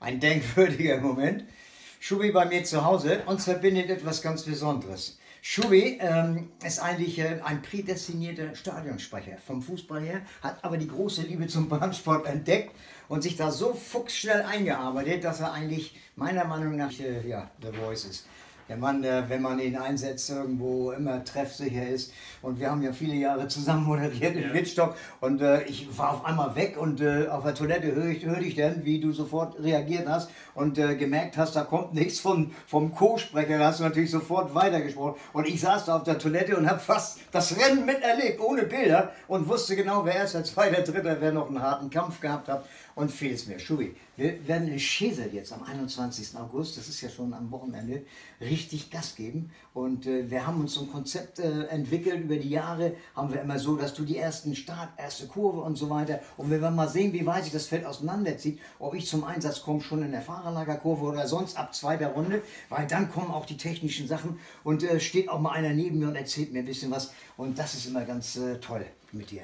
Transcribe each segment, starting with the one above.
ein denkwürdiger Moment. Schubi bei mir zu Hause, uns verbindet etwas ganz Besonderes. Schubi ähm, ist eigentlich äh, ein prädestinierter Stadionsprecher vom Fußball her, hat aber die große Liebe zum Bahnsport entdeckt und sich da so fuchsschnell eingearbeitet, dass er eigentlich meiner Meinung nach äh, ja, The Voice ist der Mann, der, wenn man ihn einsetzt, irgendwo immer treffsicher ist. Und wir haben ja viele Jahre zusammen moderiert in ja. Wittstock. Und äh, ich war auf einmal weg und äh, auf der Toilette ich, hör ich dann, wie du sofort reagiert hast und äh, gemerkt hast, da kommt nichts von, vom Co-Sprecher. Da hast du natürlich sofort weitergesprochen. Und ich saß da auf der Toilette und habe fast das Rennen miterlebt, ohne Bilder. Und wusste genau, wer erst als zweiter, dritter, wer noch einen harten Kampf gehabt hat und vieles mehr. Schubi, wir werden in Schesel jetzt am 21. August, das ist ja schon am Wochenende, richtig Gas geben. Und äh, wir haben uns so ein Konzept äh, entwickelt über die Jahre, haben wir immer so, dass du die ersten Start, erste Kurve und so weiter. Und wir werden mal sehen, wie weit sich das Feld auseinanderzieht, ob ich zum Einsatz komme, schon in der Fahrerlagerkurve oder sonst ab zweiter Runde, weil dann kommen auch die technischen Sachen und äh, steht auch mal einer neben mir und erzählt mir ein bisschen was. Und das ist immer ganz äh, toll mit dir.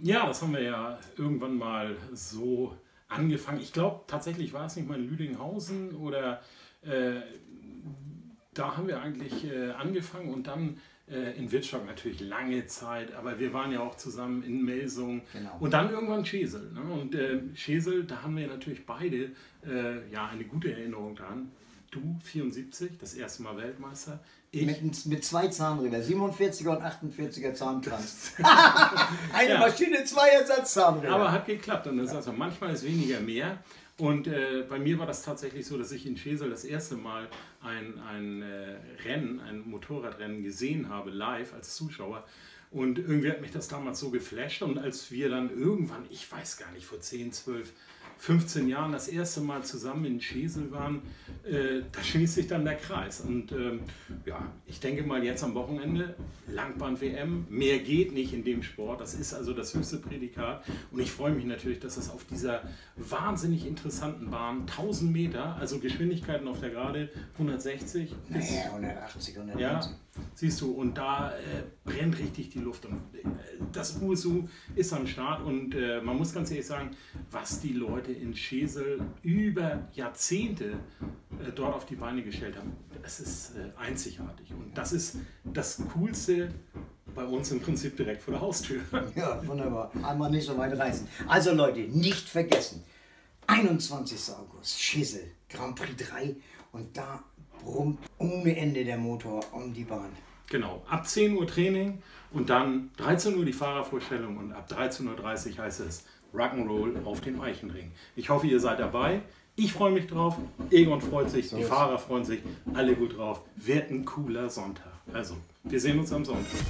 Ja, das haben wir ja irgendwann mal so angefangen. Ich glaube tatsächlich war es nicht mal in Lüdinghausen oder äh, da haben wir eigentlich äh, angefangen und dann äh, in Wittstock natürlich lange Zeit, aber wir waren ja auch zusammen in Melsung genau. und dann irgendwann Schesel. Ne? Und äh, Schesel, da haben wir natürlich beide äh, ja eine gute Erinnerung dran. Du 74, das erste Mal Weltmeister. Ich mit, mit zwei Zahnrädern, 47er und 48er Zahnkranz. Eine ja. Maschine, zwei Ersatzzahnräder. Aber hat geklappt und das ja. also manchmal ist weniger mehr. Und äh, bei mir war das tatsächlich so, dass ich in Schesel das erste Mal ein, ein äh, Rennen, ein Motorradrennen gesehen habe, live als Zuschauer. Und irgendwie hat mich das damals so geflasht. Und als wir dann irgendwann, ich weiß gar nicht, vor 10, 12, 15 Jahren das erste Mal zusammen in Schesel waren, äh, da schließt sich dann der Kreis. Und ähm, ja, ich denke mal jetzt am Wochenende, Langbahn-WM, mehr geht nicht in dem Sport. Das ist also das höchste Prädikat. Und ich freue mich natürlich, dass es auf dieser wahnsinnig interessanten Bahn 1000 Meter, also Geschwindigkeiten auf der Gerade 160 bis naja, 180, 190. Ja, siehst du, und da äh, brennt richtig die Luft. Und äh, das USU ist am Start und äh, man muss ganz ehrlich sagen, was die Leute in Schesel über Jahrzehnte äh, dort auf die Beine gestellt haben, das ist äh, einzigartig. Und das ist das Coolste bei uns im Prinzip direkt vor der Haustür. Ja, wunderbar. Einmal nicht so weit reisen. Also Leute, nicht vergessen. 21. August, Schesel, Grand Prix 3 und da brummt ohne Ende der Motor um die Bahn. Genau, ab 10 Uhr Training und dann 13 Uhr die Fahrervorstellung und ab 13.30 Uhr heißt es Rock'n'Roll auf dem Eichenring. Ich hoffe, ihr seid dabei. Ich freue mich drauf, Egon freut sich, die Fahrer freuen sich, alle gut drauf. Wird ein cooler Sonntag. Also, wir sehen uns am Sonntag.